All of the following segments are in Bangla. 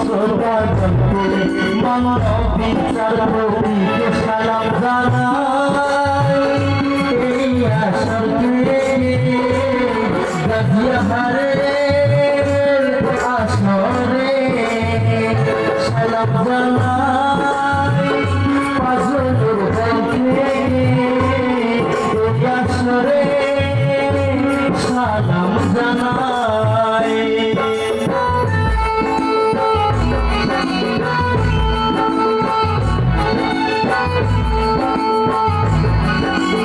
সবরিয় সম্পাদকে মানব বিচার প্রভুকে সালাম জানাই এই আসরকে গাজিয়াহারে আসরে সালাম জানাই পাজলের বলকে এই আসরে সালাম জানাই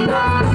Bye.